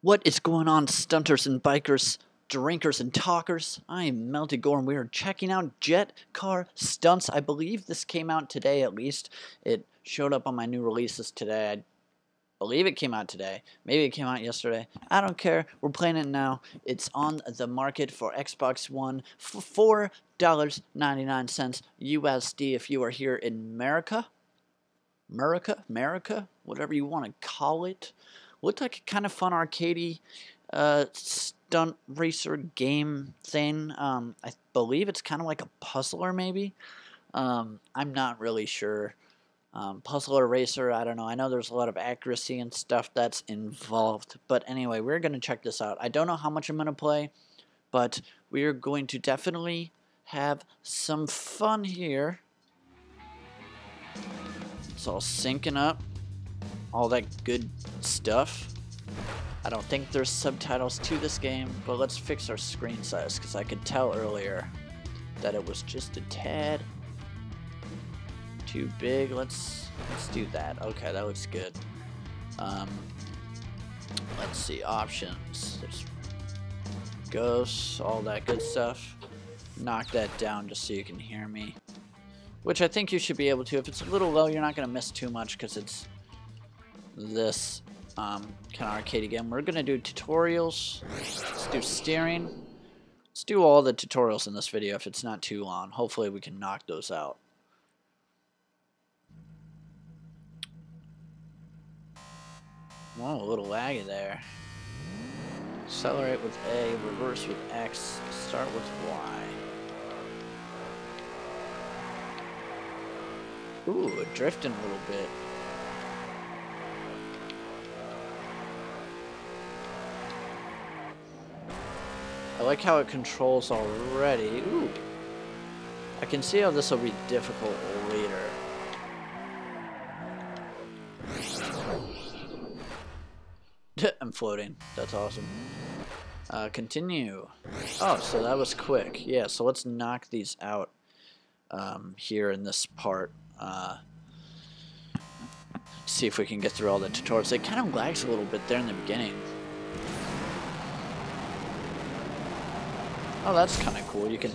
What is going on, stunters and bikers, drinkers and talkers? I am Melted Gore, and we are checking out Jet Car Stunts. I believe this came out today, at least. It showed up on my new releases today. I believe it came out today. Maybe it came out yesterday. I don't care. We're playing it now. It's on the market for Xbox One for $4.99 USD if you are here in America. America? America? Whatever you want to call it looked like a kind of fun arcadey uh, stunt racer game thing. Um, I believe it's kind of like a puzzler, maybe. Um, I'm not really sure. Um, puzzler racer, I don't know. I know there's a lot of accuracy and stuff that's involved. But anyway, we're going to check this out. I don't know how much I'm going to play, but we're going to definitely have some fun here. It's all syncing up all that good stuff. I don't think there's subtitles to this game, but let's fix our screen size because I could tell earlier that it was just a tad too big. Let's let's do that. Okay, that looks good. Um, let's see options. There's ghosts, all that good stuff. Knock that down just so you can hear me. Which I think you should be able to. If it's a little low, you're not to miss too much because it's this um, kind of arcade again. We're going to do tutorials. Let's do steering. Let's do all the tutorials in this video if it's not too long. Hopefully we can knock those out. Whoa, a little laggy there. Accelerate with A, reverse with X, start with Y. Ooh, drifting a little bit. Like how it controls already. Ooh. I can see how this will be difficult later. I'm floating. That's awesome. Uh, continue. Oh, so that was quick. Yeah, so let's knock these out um, here in this part. Uh, see if we can get through all the tutorials. It kind of lags a little bit there in the beginning. Oh, that's kind of cool. You can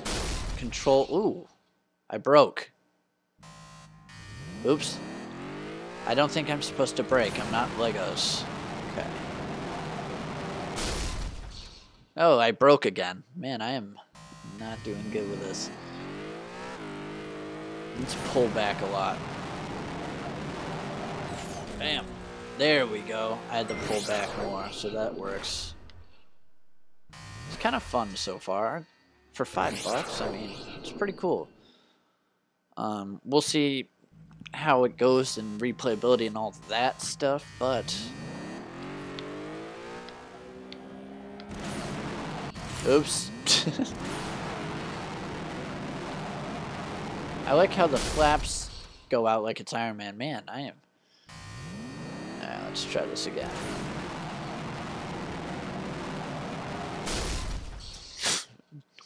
control... Ooh, I broke. Oops. I don't think I'm supposed to break. I'm not Legos. Okay. Oh, I broke again. Man, I am not doing good with this. Let's pull back a lot. Bam. There we go. I had to pull back more, so that works kind of fun so far. For five bucks, I mean, it's pretty cool. Um, we'll see how it goes in replayability and all that stuff, but... Oops. I like how the flaps go out like it's Iron Man. Man, I am... Alright, let's try this again.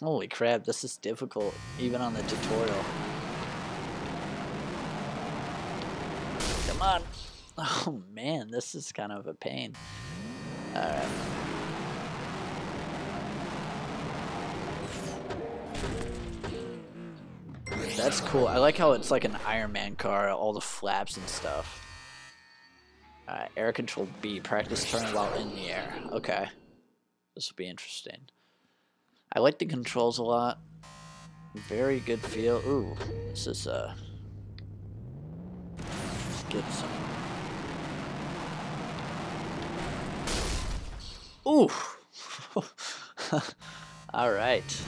Holy crap, this is difficult, even on the tutorial. Come on. Oh man, this is kind of a pain. Alright. That's cool. I like how it's like an Iron Man car, all the flaps and stuff. Alright, air control B. Practice turning while in the air. Okay. This will be interesting. I like the controls a lot. Very good feel. Ooh, this is, uh... Let's get some... Ooh! Alright.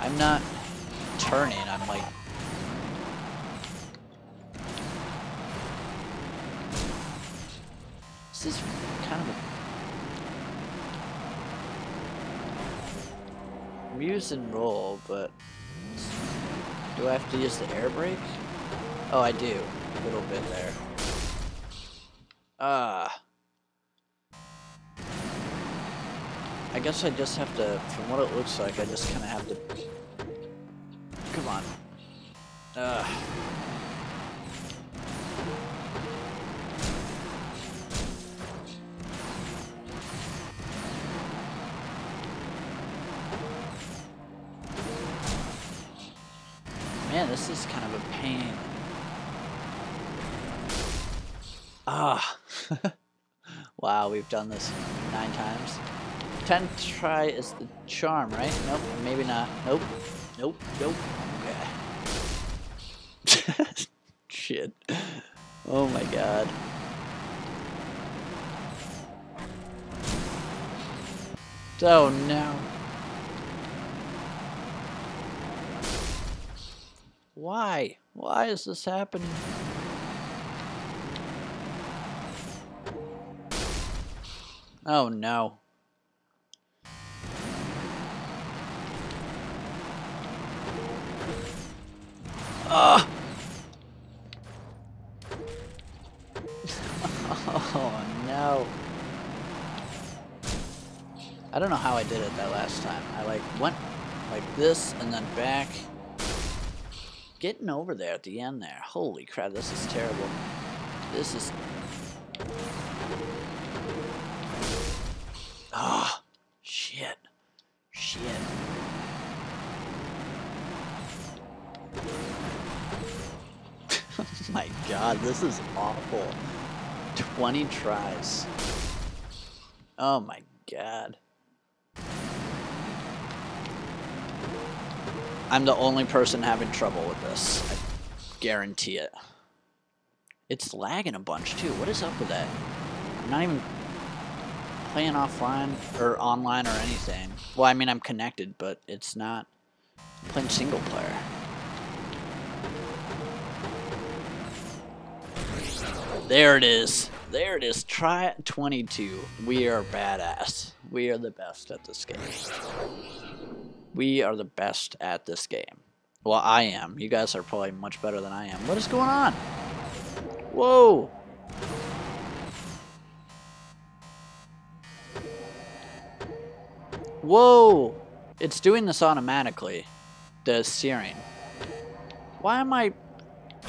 I'm not turning, I'm like I'm using roll, but... Do I have to use the air brake? Oh, I do. A little bit there. Ah. I guess I just have to, from what it looks like, I just kind of have to... Come on. Ugh. This is kind of a pain. Ah. wow, we've done this nine times. Tenth try is the charm, right? Nope, maybe not. Nope. Nope, nope. Okay. Shit. Oh my god. Oh no. Why? Why is this happening? Oh no. Ah! oh no. I don't know how I did it that last time. I like went like this and then back. Getting over there at the end there. Holy crap, this is terrible. This is... Ah, oh, shit. Shit. my god, this is awful. 20 tries. Oh my god. I'm the only person having trouble with this. I guarantee it. It's lagging a bunch too. What is up with that? I'm not even playing offline or online or anything. Well, I mean, I'm connected, but it's not I'm playing single player. There it is. There it is. Try 22. We are badass. We are the best at this game. We are the best at this game. Well, I am. You guys are probably much better than I am. What is going on? Whoa! Whoa! It's doing this automatically. The steering. Why am I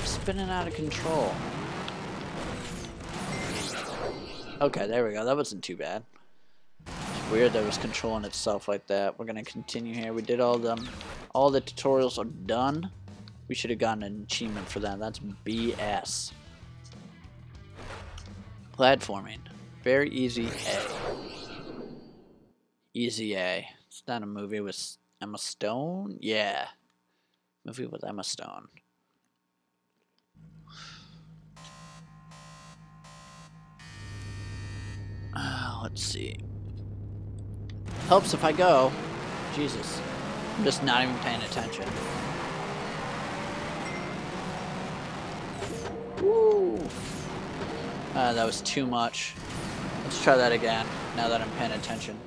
spinning out of control? Okay, there we go. That wasn't too bad. It's weird that was controlling itself like that. We're gonna continue here. We did all them. All the tutorials are done. We should have gotten an achievement for that. That's BS. Platforming. Very easy A. Easy A. Is that a movie with Emma Stone? Yeah. Movie with Emma Stone. Uh, let's see. Helps if I go. Jesus. I'm just not even paying attention. Woo! Uh, that was too much. Let's try that again, now that I'm paying attention.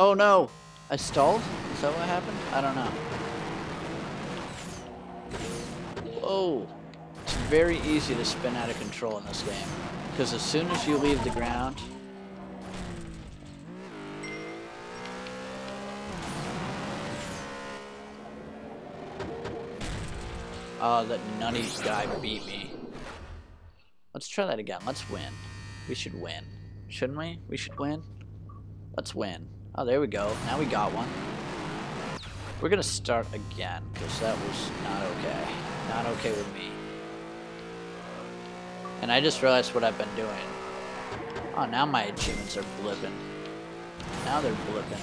Oh no! I stalled? Is that what happened? I don't know. Whoa! It's very easy to spin out of control in this game. Because as soon as you leave the ground... Oh, that nutty guy beat me. Let's try that again. Let's win. We should win. Shouldn't we? We should win. Let's win. Oh, there we go. Now we got one. We're gonna start again, because that was not okay. Not okay with me. And I just realized what I've been doing. Oh, now my achievements are blipping. Now they're blipping.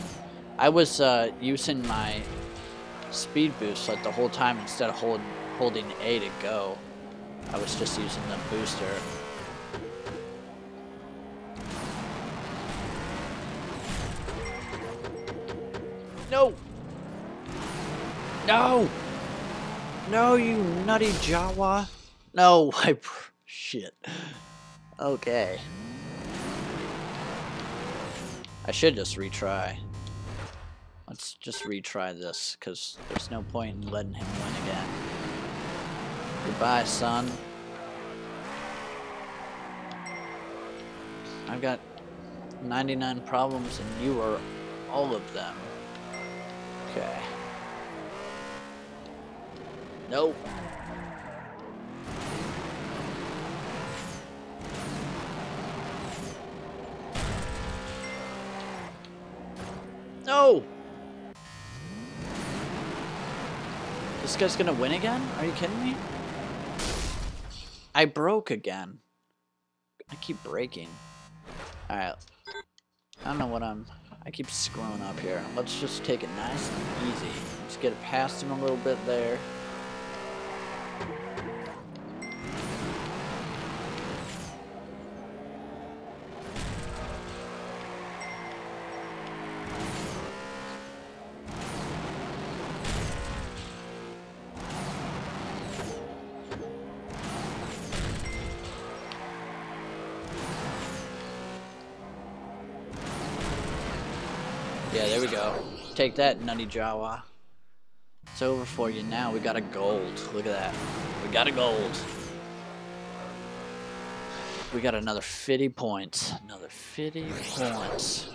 I was uh, using my speed boost like the whole time instead of hold, holding A to go. I was just using the booster. No! No, you nutty Jawa! No, I... Shit. Okay. I should just retry. Let's just retry this, because there's no point in letting him win again. Goodbye, son. I've got 99 problems and you are all of them. Okay. Nope. No! This guy's gonna win again? Are you kidding me? I broke again. I keep breaking. Alright. I don't know what I'm... I keep screwing up here. Let's just take it nice and easy. Just get it past him a little bit there. Yeah, there we go. Take that, Nutty Jawa. It's over for you now. We got a gold. Look at that. We got a gold. We got another 50 points. Another 50 points.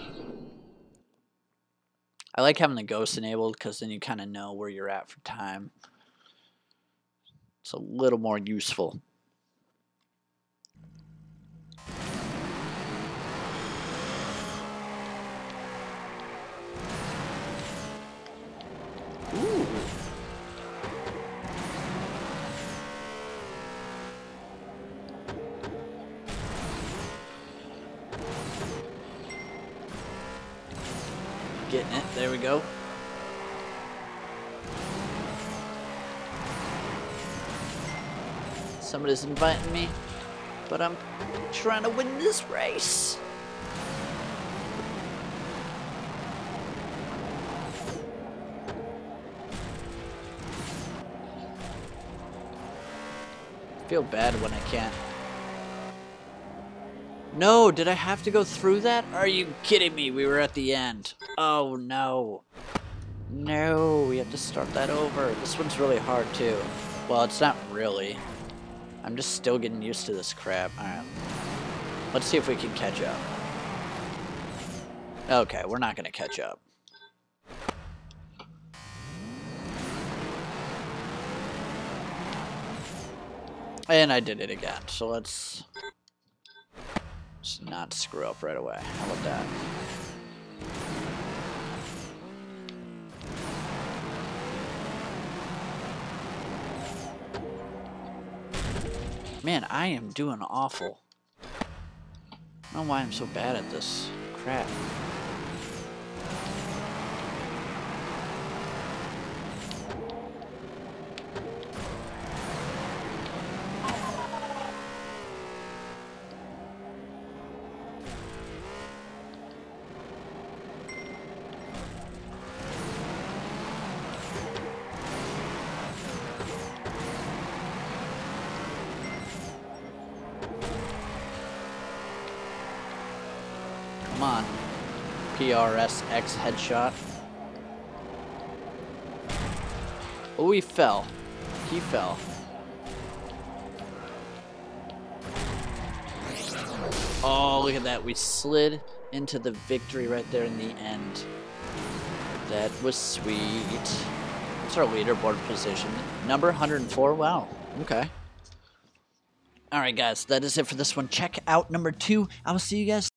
I like having the ghost enabled because then you kind of know where you're at for time. It's a little more useful. Getting it. There we go. Somebody's inviting me, but I'm trying to win this race. feel bad when I can't. No, did I have to go through that? Are you kidding me? We were at the end. Oh, no. No, we have to start that over. This one's really hard, too. Well, it's not really. I'm just still getting used to this crap. Alright. Let's see if we can catch up. Okay, we're not to catch up. And I did it again, so let's just not screw up right away. How about that? Man, I am doing awful. I don't know why I'm so bad at this crap. Come on. PRSX headshot. Oh, he fell. He fell. Oh, look at that. We slid into the victory right there in the end. That was sweet. What's our leaderboard position? Number 104? Wow. Okay. Alright, guys. That is it for this one. Check out number two. I will see you guys